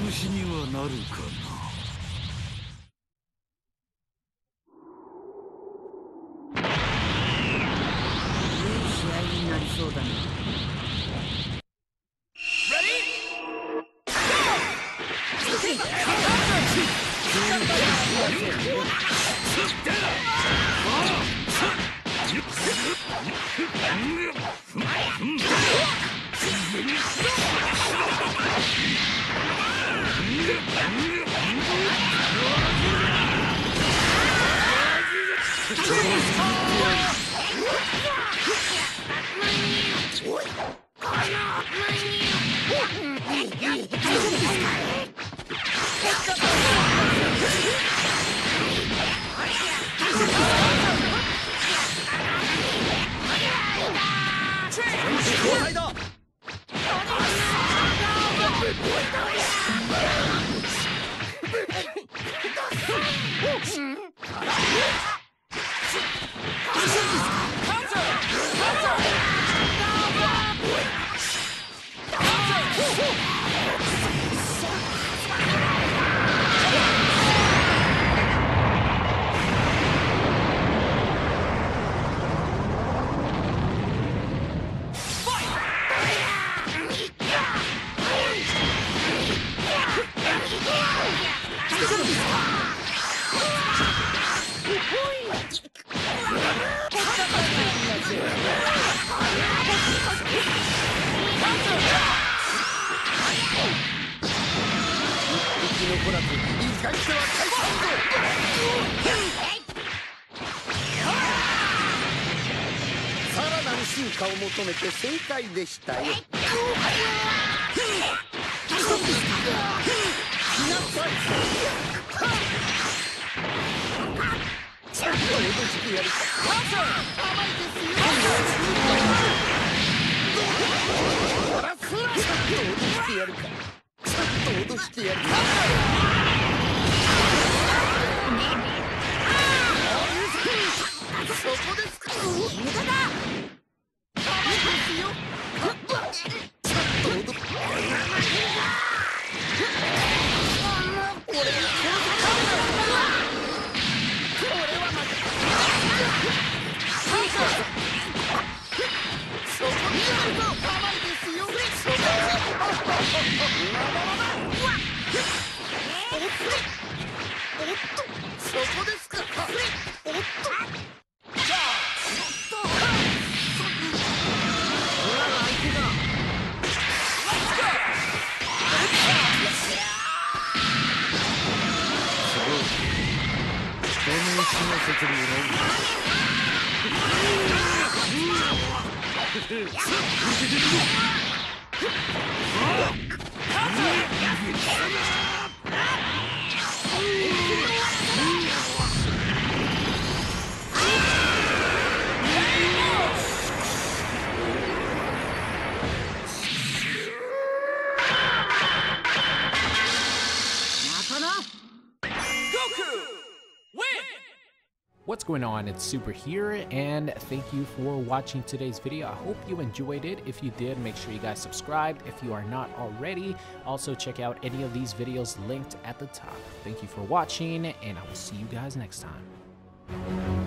潰しにはなるかなそうだね果を求めて正解でしたよ。ちゃんとしてやるか。甘いですよ。ちょっと脅してやるか。ちゃんと脅してやるか。せてもらう。Come on! What's going on? It's Super here, and thank you for watching today's video. I hope you enjoyed it. If you did, make sure you guys subscribed if you are not already. Also, check out any of these videos linked at the top. Thank you for watching, and I will see you guys next time.